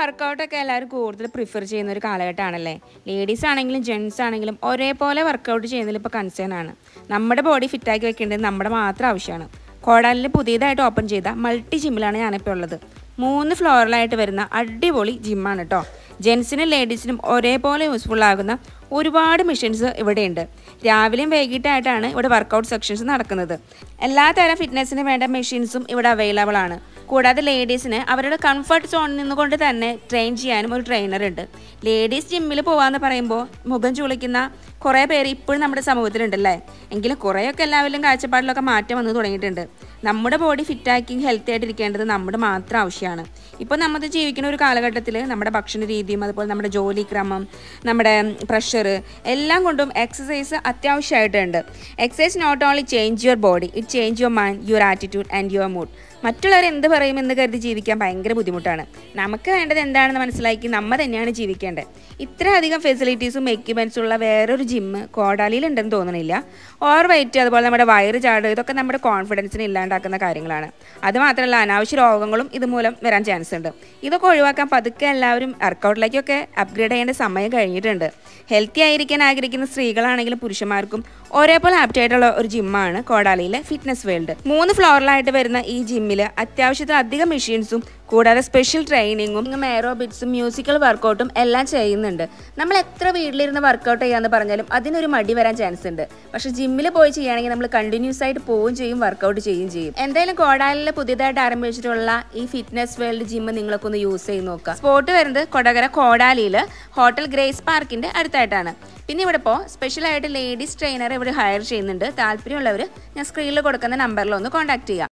വർക്കൗട്ടൊക്കെ എല്ലാവരും കൂടുതൽ പ്രിഫർ ചെയ്യുന്ന ഒരു കാലഘട്ടമാണല്ലേ? ലേഡീസ് ആണെങ്കിലും ജെൻസ് ആണെങ്കിലും ഒരേപോലെ വർക്കൗട്ട് ചെയ്യുന്നതിൽ ഇപ്പോൾ കൺസേൺ ആണ്. നമ്മുടെ ബോഡി ഫിറ്റാക്കി വെക്കേണ്ടത് നമ്മുടെ മാത്രം ആവശ്യമാണ്. കോടാലിൽ പുതിയതായിട്ട് ഓപ്പൺ ചെയ്ത മൾട്ടി ജിമ്മിലാണ് ഞാനിപ്പോൾ ഉള്ളത്. മൂന്ന് ഫ്ലോറിലായിട്ട് വരുന്ന അടിപൊളി ജിമ്മാണ് കേട്ടോ ജെൻസിനും ലേഡീസിനും ഒരേപോലെ യൂസ്ഫുൾ ആകുന്ന ഒരുപാട് മെഷീൻസ് ഇവിടെയുണ്ട്. രാവിലെയും വൈകിട്ടായിട്ടാണ് ഇവിടെ വർക്കൗട്ട് സെക്ഷൻസ് നടക്കുന്നത്. എല്ലാ ഫിറ്റ്നസിന് വേണ്ട മെഷീൻസും ഇവിടെ അവൈലബിൾ ആണ്. കൂടാതെ ലേഡീസിന് അവരുടെ കംഫർട്ട് സോണിൽ നിന്നുകൊണ്ട് തന്നെ ട്രെയിൻ ചെയ്യാനും ഒരു ട്രെയിനർ ഉണ്ട്. ലേഡീസ് ജിമ്മിൽ പോകാമെന്ന് പറയുമ്പോൾ മുഖം ചുളിക്കുന്ന കുറേ പേര് ഇപ്പോഴും നമ്മുടെ സമൂഹത്തിലുണ്ടല്ലേ? എങ്കിലും കുറേയൊക്കെ എല്ലാവരിലും കാഴ്ചപ്പാടിലൊക്കെ മാറ്റം വന്ന് തുടങ്ങിയിട്ടുണ്ട്. നമ്മുടെ ബോഡി ഫിറ്റാക്കി ഹെൽത്തി ആയിട്ടിരിക്കേണ്ടത് നമ്മുടെ മാത്രം ആവശ്യമാണ്. ഇപ്പോൾ നമ്മൾ ജീവിക്കുന്ന ഒരു കാലഘട്ടത്തിൽ നമ്മുടെ ഭക്ഷണ രീതിയും അതുപോലെ നമ്മുടെ ജോലി ക്രമം നമ്മുടെ പ്രഷർ എല്ലാം കൊണ്ടും exercise അത്യാവശ്യമായിട്ടുണ്ട്. Exercise not only change your body it change your mind, your attitude, and your mood. മറ്റുള്ളവർ എന്ത് പറയുമെന്ന് കരുതി ജീവിക്കാൻ ഭയങ്കര ബുദ്ധിമുട്ടാണ്. നമുക്ക് വേണ്ടത് എന്താണെന്ന് മനസ്സിലാക്കി നമ്മൾ തന്നെയാണ് ജീവിക്കേണ്ടത്. ഇത്രയധികം ഫെസിലിറ്റീസും എക്യുപ്മെൻസും ഉള്ള വേറൊരു ജിമ്മ് കോടാലിയിൽ ഉണ്ടെന്ന് തോന്നണില്ല. ഓവർ വെയിറ്റ് അതുപോലെ നമ്മുടെ വയറ് ചാട് ഇതൊക്കെ നമ്മുടെ കോൺഫിഡൻസിനെ ഇല്ലാണ്ടാക്കുന്ന കാര്യങ്ങളാണ്. അതുമാത്രമല്ല അനാവശ്യ രോഗങ്ങളും ഇതുമൂലം വരാൻ ചാൻസ് ഉണ്ട്. ഇതൊക്കെ ഒഴിവാക്കാൻ പതുക്കെ എല്ലാവരും വർക്കൗട്ടിലേക്കൊക്കെ അപ്ഗ്രേഡ് ചെയ്യേണ്ട സമയം കഴിഞ്ഞിട്ടുണ്ട്. ഹെൽത്തി ആയിരിക്കാൻ ആഗ്രഹിക്കുന്ന സ്ത്രീകളാണെങ്കിലും പുരുഷന്മാർക്കും ഒരേപോലെ ആപ്റ്റായിട്ടുള്ള ഒരു ജിമ്മാണ് കോടാലിയിലെ ഫിറ്റ്നസ് വേൾഡ് മൂന്ന് ഫ്ലോറിലായിട്ട് വരുന്ന ഈ ജിമ്മിൽ അത്യാവശ്യത്തിന് അധികം മെഷീൻസും കൂടാതെ സ്പെഷ്യൽ ട്രെയിനിങ്ങും എയറോബിക്സും മ്യൂസിക്കൽ വർക്കൗട്ടും എല്ലാം ചെയ്യുന്നുണ്ട്. നമ്മൾ എത്ര വീട്ടിലിരുന്ന് വർക്കൗട്ട് ചെയ്യാന്ന് പറഞ്ഞാലും അതിനൊരു മടി വരാൻ ചാൻസ് ഉണ്ട്. പക്ഷെ ജിമ്മിൽ പോയി ചെയ്യുകയാണെങ്കിൽ നമ്മൾ കണ്ടിന്യൂസ് ആയിട്ട് പോവുകയും ചെയ്യും വർക്കൗട്ട് ചെയ്യുകയും ചെയ്യും. എന്തായാലും കോടാലിൽ പുതിയതായിട്ട് ആരംഭിച്ചിട്ടുള്ള ഈ ഫിറ്റ്നസ് വേൾഡ് ജിമ്മ് നിങ്ങളൊക്കെ ഒന്ന് യൂസ് ചെയ്ത് നോക്കുക. സ്പോട്ട് വരുന്നത് കൊടകര കോടാലിയിൽ ഹോട്ടൽ ഗ്രേസ് പാർക്കിന്റെ അടുത്തായിട്ടാണ്. പിന്നെ ഇവിടെ ഇപ്പോൾ സ്പെഷ്യലായിട്ട് ലേഡീസ് ട്രെയിനർ ഇവിടെ ഹയർ ചെയ്യുന്നുണ്ട്. താല്പര്യമുള്ളവർ ഞാൻ സ്ക്രീനിൽ കൊടുക്കുന്ന നമ്പറിൽ ഒന്ന് കോൺടാക്ട് ചെയ്യാം